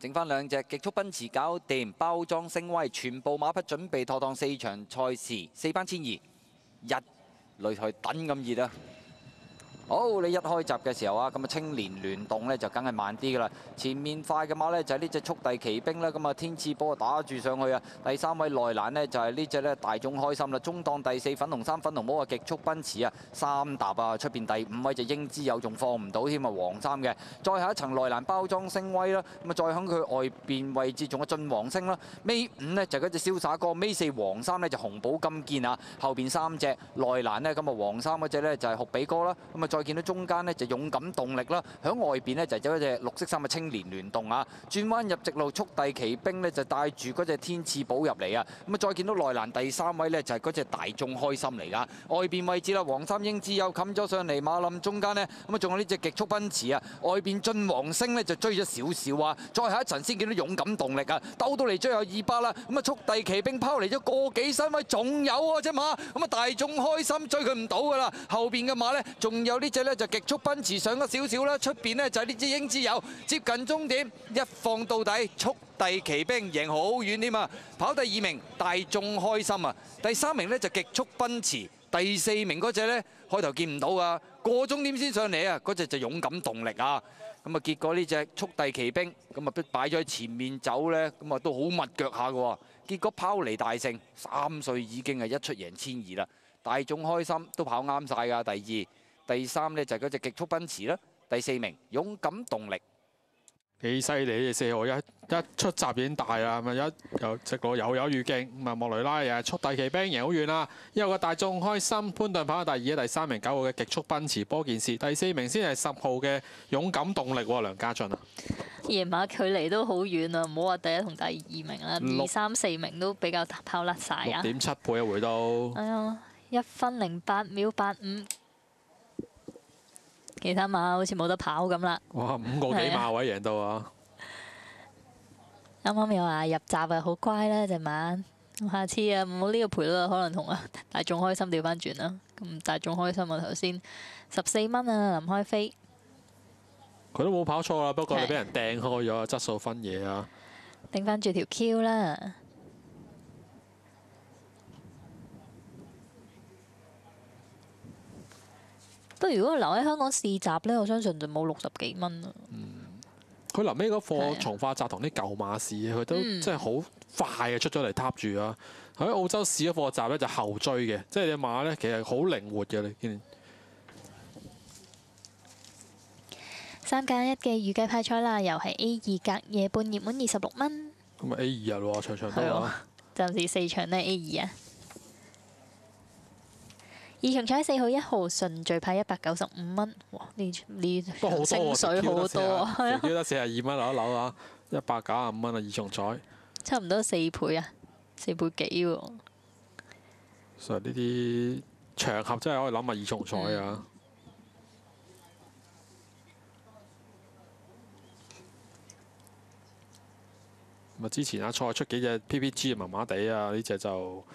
整翻兩隻極速奔馳搞掂，包裝升威，全部馬匹準備妥當四場賽事，四班千二，日擂台等咁熱啊！好，你一開閘嘅時候啊，咁啊青年聯動呢就梗係慢啲噶啦。前面快嘅馬呢就係呢隻速遞奇兵啦，咁啊天賜波打住上去啊。第三位內欄呢就係呢隻呢大眾開心啦。中檔第四粉紅衫粉紅帽啊極速奔馳啊，三踏啊，出邊第五位就英姿有仲放唔到添啊，黃衫嘅。再下一層內欄包裝升威啦，咁啊再響佢外邊位置仲有進黃星啦。尾五呢就嗰隻瀟灑哥，尾四黃衫呢就紅寶金劍啊，後邊三隻內欄呢，咁啊黃衫嗰隻呢就係酷比哥啦，咁啊再見到中間呢就勇敢動力啦，响外邊呢就有一隻綠色衫嘅青年聯動啊，轉彎入直路速遞奇兵呢就帶住嗰隻天赐寶入嚟啊，咁啊再見到內欄第三位呢就係嗰隻大眾開心嚟噶，外邊位置啦黃三英之友冚咗上嚟馬林中間呢，咁啊仲有呢只極速奔馳啊，外邊晉黃星呢就追咗少少啊，再下一層先見到勇敢動力啊，兜到嚟最後二百啦，咁啊速遞奇兵拋嚟咗個幾身位，仲有啊隻馬，咁啊大眾開心追佢唔到噶啦，後邊嘅馬呢，仲有呢隻呢就。極速奔馳上咗少少啦，出邊呢就係呢支英之友接近終點，一放到底，速遞奇兵贏好遠添啊！跑第二名大眾開心啊，第三名呢就極速奔馳，第四名嗰隻呢開頭見唔到噶，過終點先上嚟啊！嗰隻就勇敢動力啊！咁啊結果呢隻速遞奇兵咁啊擺咗喺前面走呢，咁啊都好密腳下嘅，結果拋離大勝，三歲已經係一出贏千二啦！大眾開心都跑啱晒噶，第二。第三呢，就係嗰隻極速奔馳啦，第四名勇敢動力，幾犀利嘅四號一一出閘已經大啦，咁啊一又直路又有預警，咁啊莫雷拉又係速遞奇兵贏好遠啦，因為個大眾開心潘頓跑到第二，第三名九號嘅極速奔馳波件事，第四名先係十號嘅勇敢動力喎，梁家俊啊，夜馬距離都好遠啊，唔好話第一同第二名啦，二三四名都比較跑甩晒啊，六點七倍啊回到，哎呀一分零八秒八五。其他馬好似冇得跑咁啦。哇，五個幾馬位贏到啊！啱啱又話入閘啊，好乖啦只馬。下次啊，唔好呢個賠率可能同啊大眾開心調翻轉啦。咁大眾開心啊，頭先十四蚊啊，林開飛。佢都冇跑錯啦，不過你俾人掟開咗，質素分嘢啊。頂翻住條 Q 啦。不過如果留喺香港試集呢，我相信就冇六十幾蚊啦。佢臨尾嗰課從化集同啲舊馬試，佢都真係好快嘅出咗嚟撻住啊！喺澳洲試嗰課集呢，就後追嘅，即係隻馬呢，其實好靈活嘅你見。三加一嘅預計派彩啦，又係 A 二隔夜半熱門二十六蚊。咁啊 A 二日喎，場場都啊。暫時四場都係 A 二啊。二重彩四號一號順序派一百九十五蚊，哇！呢呢升水好多啊，係啊，得四十二蚊扭一扭啊，一百九十五蚊啊，二重彩，差唔多四倍啊，四倍幾喎？所以呢啲場合真係可以諗下二重彩啊！咁啊，之前阿賽出幾隻 PPG 麻麻地啊，呢只就〜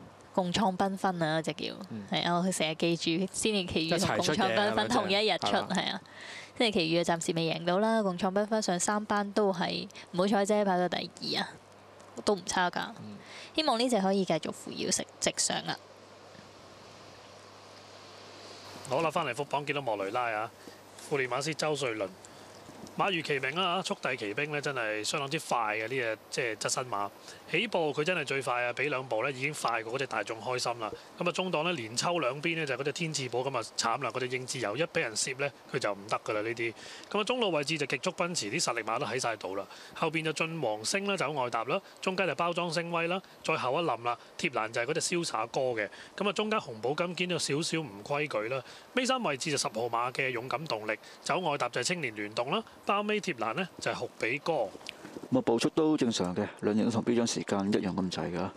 共創繽紛啊，隻叫係啊！佢成日記住先年奇遇同共創繽紛同一日出係啊！即係其餘嘅暫時未贏到啦，共創繽紛上三班都係唔好彩啫，跑到第二啊，都唔差㗎。嗯、希望呢隻可以繼續扶搖食直上啊！好啦，翻嚟復榜見到莫雷拉啊，富廉馬斯周瑞麟。馬如其名啦，速遞奇兵咧真係相當之快嘅呢隻即係側身馬。起步佢真係最快啊！俾兩步咧已經快過嗰隻大眾開心啦。咁啊中檔咧連抽兩邊呢，就嗰隻天賜寶咁啊慘啦！嗰隻英之友一俾人攝咧佢就唔得㗎啦呢啲。咁啊中路位置就極速奔馳啲實力馬都喺晒度啦。後邊就進黃星啦走外搭啦，中間就包裝星威啦，再後一冧啦貼欄就係嗰隻瀟灑哥嘅。咁啊中間紅寶金堅有少少唔規矩啦。尾三位置就十號馬嘅勇敢動力走外搭就係青年聯動啦。包尾貼欄呢，就係酷比哥。咁啊步速都正常嘅，兩隻都同標準時間一樣咁滯㗎。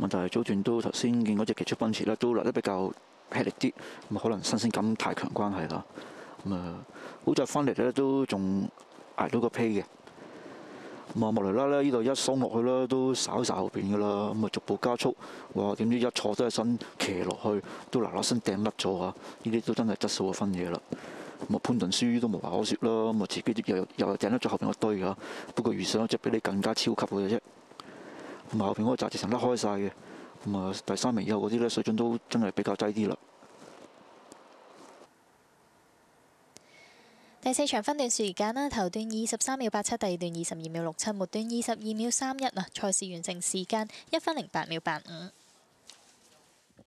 問題係早段都頭先見嗰隻極速奔馳啦，都嚟得比較吃力啲，咁可能新鮮感太強關係啦。咁啊，好在翻嚟咧都仲捱到個批嘅。咁啊，莫雷拉咧呢度一鬆落去啦，都稍稍後邊噶啦，咁啊逐步加速，哇！點知一坐低身騎落去，都嗱嗱聲掟甩咗啊！呢啲都真係質素嘅分嘢啦。咁啊，潘頓輸都無話可説啦，咁啊自己又又掟得咗後邊嗰堆㗎。不過遇上一隻比你更加超級嘅啫。咁啊，後邊嗰個扎直成甩開晒嘅。咁啊，第三名以後嗰啲咧水準都真係比較低啲啦。第四場分段時間啦，頭段二十三秒八七，第二段二十二秒六七，末段二十二秒三一啊！賽事完成時間一分零八秒八五。